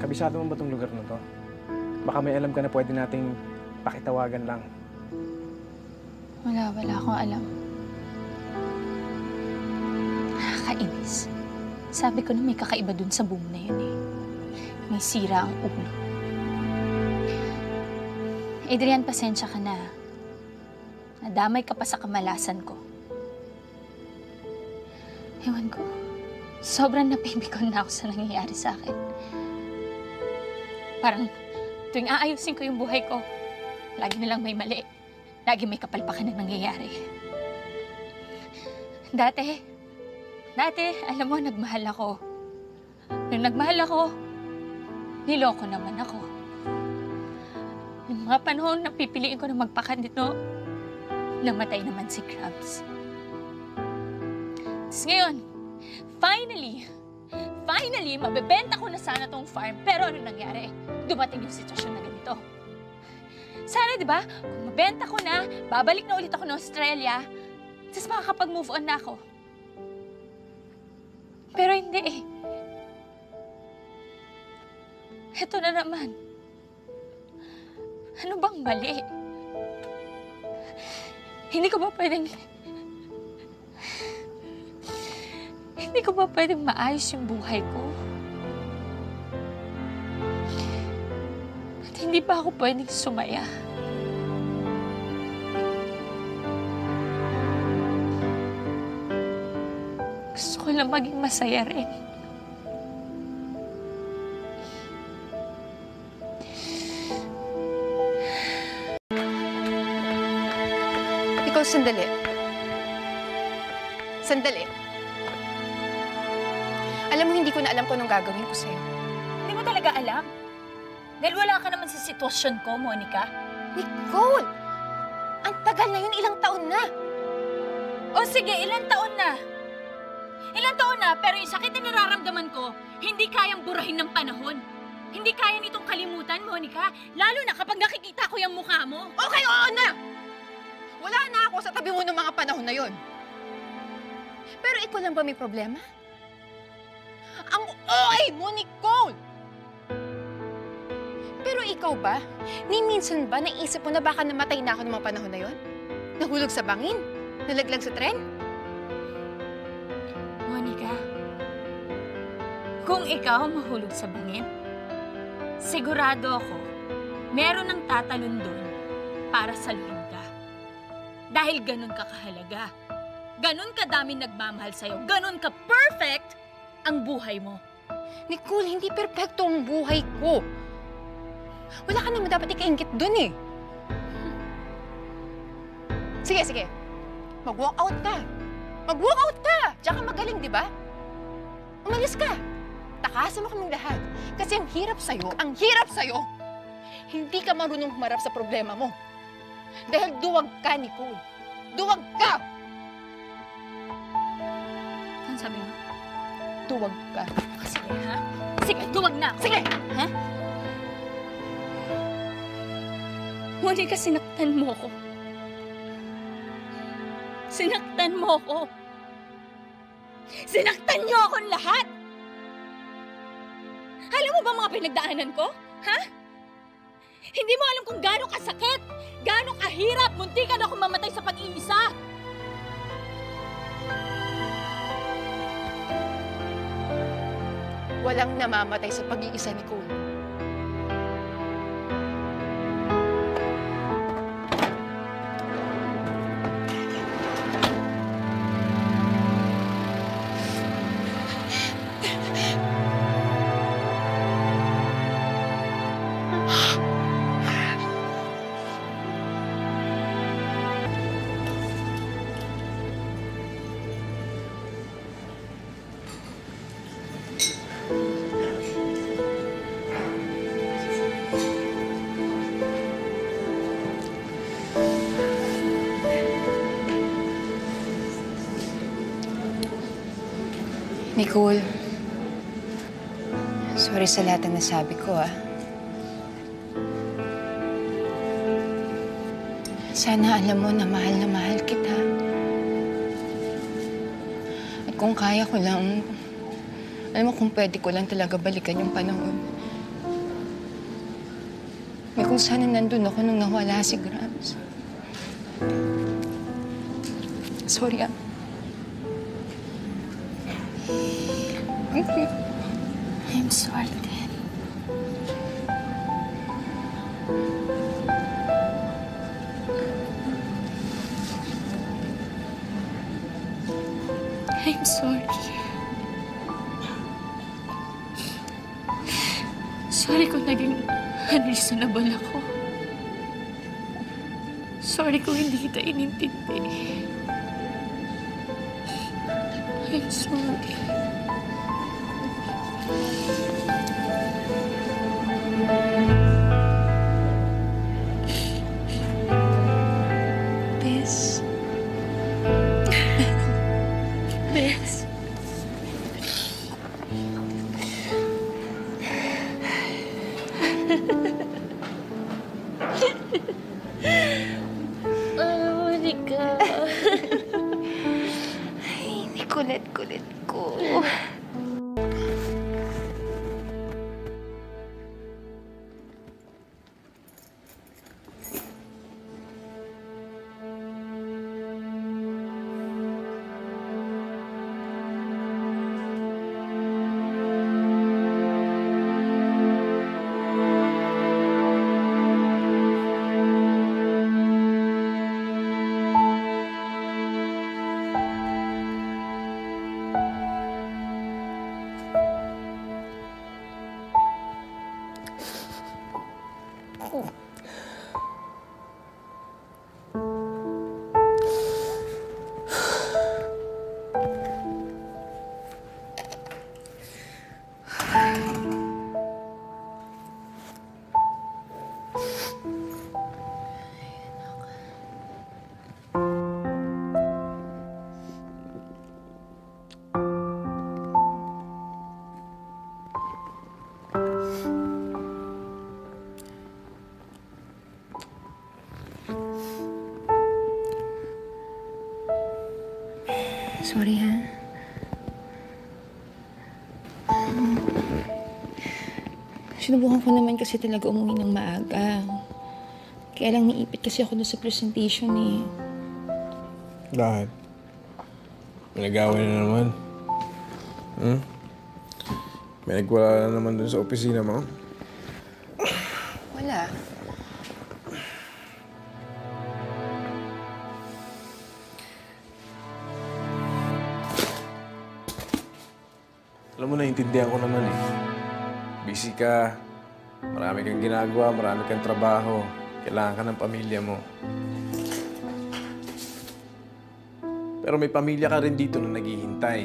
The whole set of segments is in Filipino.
kabisado mo ba itong lugar na to? Baka may alam ka na pwede nating pakitawagan lang. Wala, wala akong alam. Nakakainis. Sabi ko na may kakaiba dun sa boom na yun eh. May sira ang ulo. Adrian, pasensya ka na. Nadamay ka pa sa kamalasan ko. Ewan ko. Sobrang napibikon na ako sa nangyayari sa akin. Parang tuwing aayusin ko yung buhay ko, lagi na lang may mali. Lagi may kapalpakan na nangyayari. Dati, dati, alam mo, nagmahal ako. Nung nagmahal ako, niloko naman ako. Yung mga panahon na pipiliin ko na magpakandito, namatay naman si Krabs. Tapos ngayon, finally, finally, mabebenta ko na sana tong farm. Pero ano nangyari? Dumating yung sitwasyon na ganito. Sana, di ba, kung mabenta ko na, babalik na ulit ako ng Australia, tapos makakapag-move on na ako. Pero hindi eh. Ito na naman. Ano bang mali? Hindi ko ba pwedeng... Hindi ko ba pwedeng maayos yung buhay ko? At hindi pa ako pwedeng sumaya? Gusto ko lang maging masaya rin. Ikaw, sandali. Sandali. Alam mo, hindi ko na alam kung anong gagawin ko sa'yo. Hindi mo talaga alam. Dahil wala ka naman sa sitwasyon ko, Monica. Nicole! Ang tagal na yun, ilang taon na. O sige, ilang taon na? Ilang taon na, pero yung sakit na nararamdaman ko, hindi kayang burahin ng panahon. Hindi kaya nitong kalimutan, Monica. Lalo na kapag nakikita ko yung mukha mo. Okay, oo na! Wala na ako sa tabi mo ng mga panahon na yon. Pero ikaw lang ba may problema? Ang OA mo, Nicole! Pero ikaw ba? Ni minsan ba naisip mo na baka namatay na ako ng mga panahon na yon? Nahulog sa bangin? Nalaglag sa tren? Monica, kung ikaw mahulog sa bangin, sigurado ako, meron ng tatalon doon para saluhin ka. Dahil ganun ka kahalaga. Ganun kadami nagmamahal sa'yo. Ganun ka perfect ang buhay mo. Nicole, hindi perpekto ang buhay ko. Wala ka naman dapat ikaingit dun eh. Sige, sige. Mag-walk out ka. Mag-walk out ka! Diyan ka magaling, di ba? Umalis ka. Takasan mo kaming lahat. Kasi ang hirap sa'yo, ang hirap sa'yo, hindi ka marunong humarap sa problema mo. Dahil duwag ka, Nicole. Duwag ka! Ano sabi mo? Duwag ka. Sige, ha? Sige, duwag na. Sige! Ha? Monica, sinaktan mo ko. Sinaktan mo ko. Sinaktan niyo akong lahat! Alam mo ba mga pinagdaanan ko? Ha? Hindi mo alam kung gaano kasakit, gaano kahirap, muntikan ako mamatay sa pag-iisa. Walang namamatay sa pag-iisa, Nicole. Nicole, sorry sa lahat ng nasabi ko, ah. Sana alam mo na mahal na mahal kita. At kung kaya ko lang Alam mo kung pwede ko lang talaga balikan yung panahon. May kung sana nandun ako nung nawala si Grams. Sorry ah. I'm sorry din. I'm sorry. Sorry kung naging unreasonable ako. Sorry kung hindi kita inintindi. I'm sorry. Sorry ha. Sinubukan ko naman kasi talaga umuwi ng maaga. Kaya lang niipit kasi ako doon sa presentation eh. Bakit? May nag-away na naman. Hmm? May nagwala na naman dun sa opisina mo. Alam mo, naiintindihan ko naman eh. Busy ka. Marami kang ginagawa, marami kang trabaho. Kailangan ka ng pamilya mo. Pero may pamilya ka rin dito na naghihintay.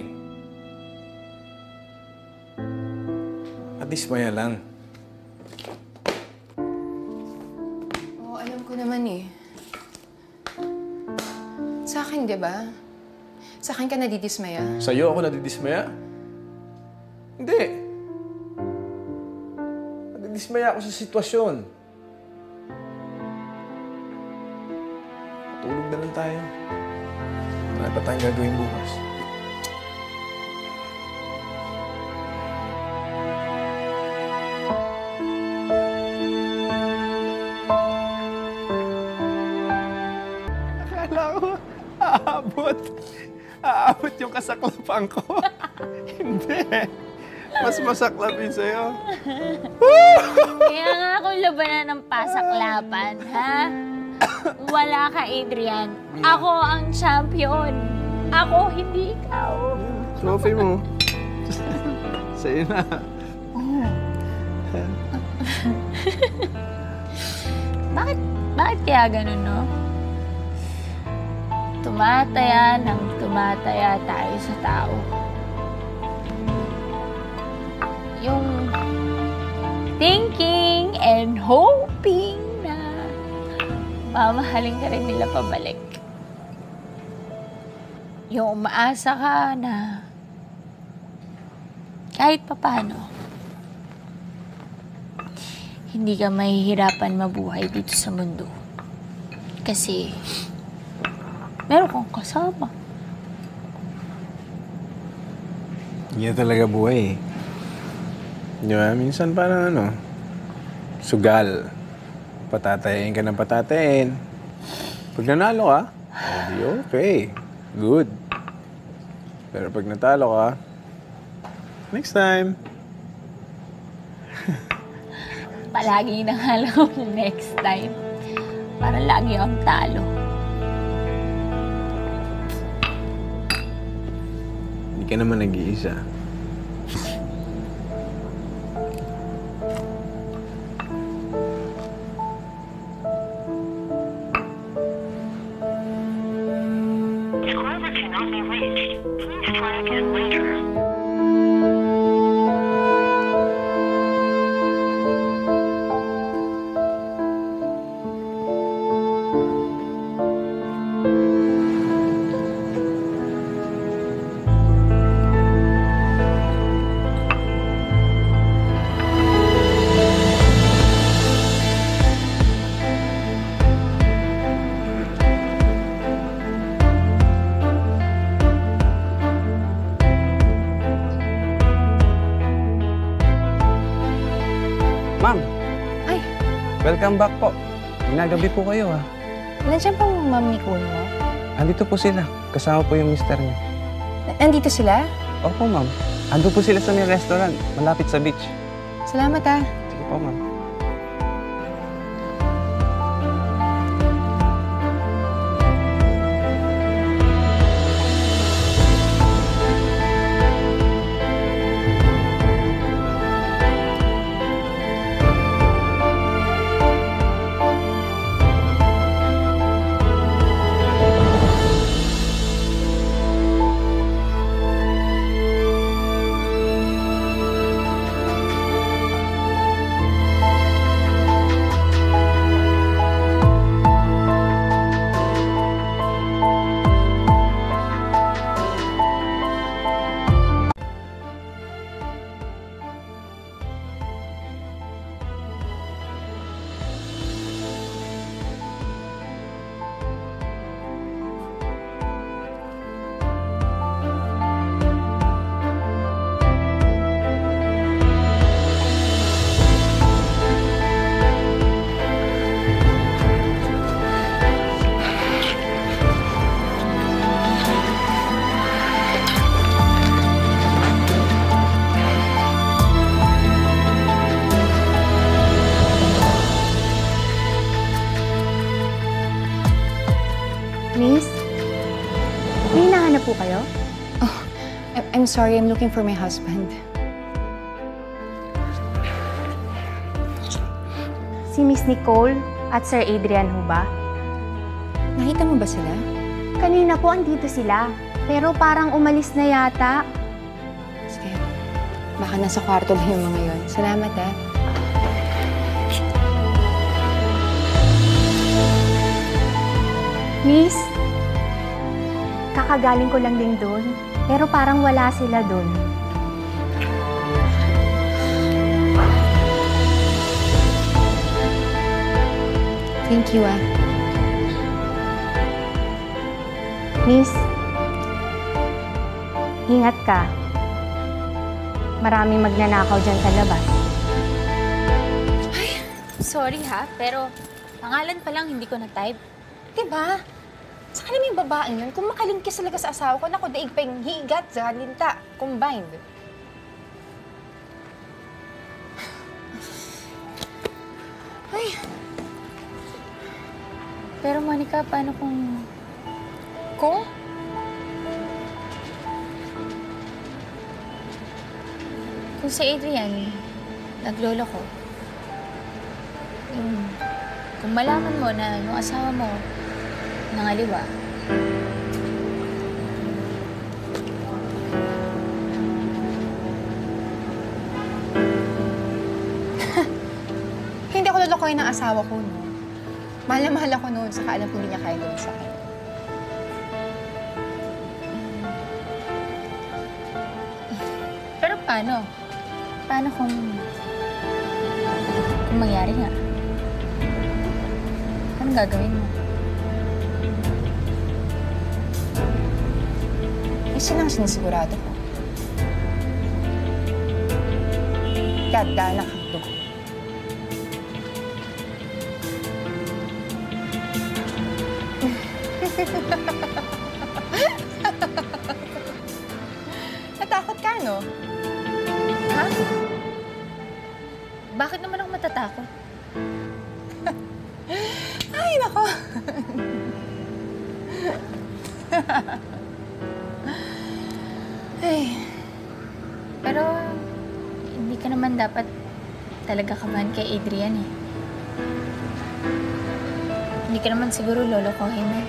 At least maya lang. Oo, alam ko naman eh. Sa akin, di ba? Sa akin ka nadidismaya. Sa'yo ako nadidismaya? Hindi. Nadidismaya ako sa sitwasyon. Tulog na lang tayo. Marami pa tayong gagawin bukas. Akala ko, aabot. Aabot yung kasaklapan ko. Hindi. Mas masaklap yun sa'yo. Kaya nga ako labanan ng pasaklapan, ha? Wala ka, Adrian. Ako ang champion. Ako, hindi ikaw. Trophy mo. Sa'yo na. Bakit, bakit kaya ganun, no? Tumataya ng tumataya tayo sa tao. Yung thinking and hoping na mamahalin ka rin nila pabalik. Yung umaasa ka na kahit papano, hindi ka mahihirapan mabuhay dito sa mundo. Kasi, meron kang kasama. Hindi talaga buhay eh. Di ba? Minsan parang ano, sugal. Patatayin ka ng patatayin. Pag nanalo ka, edi okay. Good. Pero pag natalo ka, next time. Palagi na nga lang ako next time. Para lagi akong talo. Hindi ka naman nag-iisa. Can we? Welcome back po. Ginagabi po kayo ah. nandiyan pang ma'am ni Kuya mo? Andito po sila. Kasama po yung mister niya. Na- Nandito sila? Opo, ma'am. Ando po sila sa may restaurant, malapit sa beach. Salamat ah. Sige po, ma'am. I'm sorry, I'm looking for my husband. Si Miss Nicole at Sir Adrian ho ba? Nakita mo ba sila? Kanina po andito sila. Pero parang umalis na yata. Sige. Baka nasa kwarto ba yung mga yon. Salamat ah. Miss? Kakagaling ko lang din doon. Pero parang wala sila doon. Thank you ah. Miss? Ingat ka. Maraming magnanakaw dyan sa labas. Sorry ha, pero pangalan pa lang hindi ko na-type. Diba? Sa kanila yung babaeng yun, kung makalingkis talaga sa asawa ko, naku, daig pa yung higat sa linta, combined. Pero Monica, paano kung... Kung? Kung si Adrian, naglolo ko. Yung, kung malaman mo na yung asawa mo nangaliwa, Hindi ako lulukoy ng asawa ko, no? Mahal na mahal ako noon, saka alam ko hindi niya kaya gawin sa akin. Pero paano? Paano kung... Kung mangyari nga? Anong gagawin mo? Isa lang sinisigurado ko. Dada na ka to. Natakot ka, no? Ha? Bakit naman ako matatakot? Ay, nako. Ay, Pero, hindi ka naman dapat talaga kabahan kay Adrian eh. Hindi ka naman siguro lolokohin mo.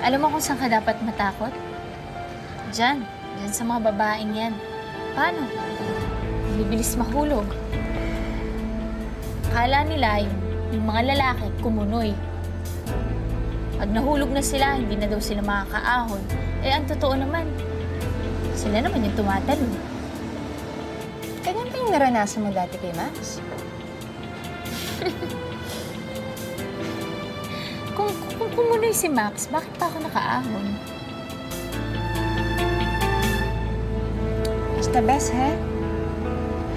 Alam mo kung saan ka dapat matakot? Diyan. Diyan sa mga babaeng yan. Paano? Bibilis mahulog. Akala nila yung, yung mga lalaki kumunoy. Pag nahulog na sila, hindi na daw sila makakaahon. Eh, ang totoo naman, sila naman yung tumatalon. ganyan ba yung naranasan mo dati kay Max? Kung, kung kumunoy si Max, bakit pa ako nakaahon? Basta best, ha?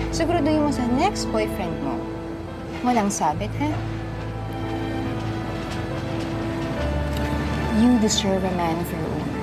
Siguraduhin mo sa next boyfriend mo. Walang sabit, ha? You deserve a man of your own.